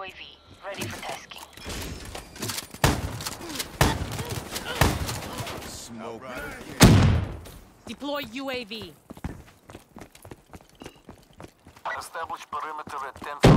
UAV. Ready for tasking. Smoke. Deploy UAV. Establish perimeter at ten.